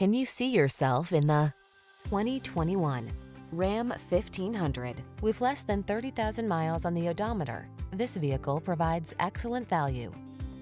Can you see yourself in the 2021 Ram 1500? With less than 30,000 miles on the odometer, this vehicle provides excellent value.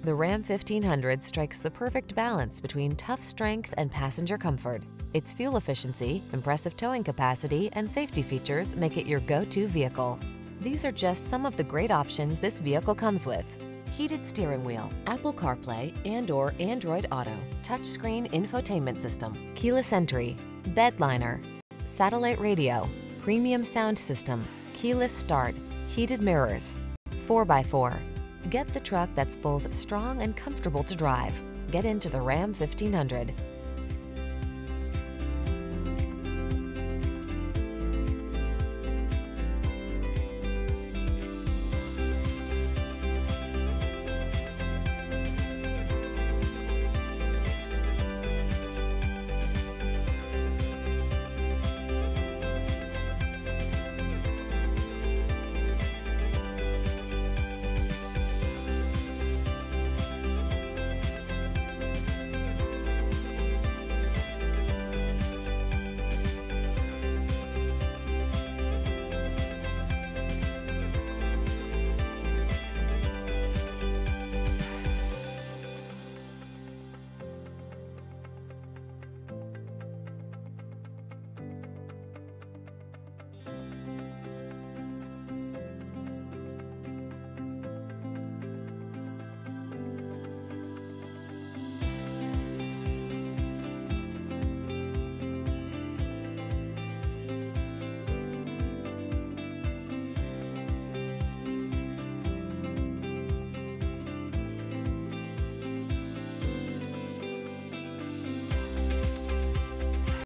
The Ram 1500 strikes the perfect balance between tough strength and passenger comfort. Its fuel efficiency, impressive towing capacity, and safety features make it your go-to vehicle. These are just some of the great options this vehicle comes with. Heated steering wheel, Apple CarPlay and or Android Auto, touchscreen infotainment system, keyless entry, bed liner, satellite radio, premium sound system, keyless start, heated mirrors, 4x4. Get the truck that's both strong and comfortable to drive. Get into the Ram 1500.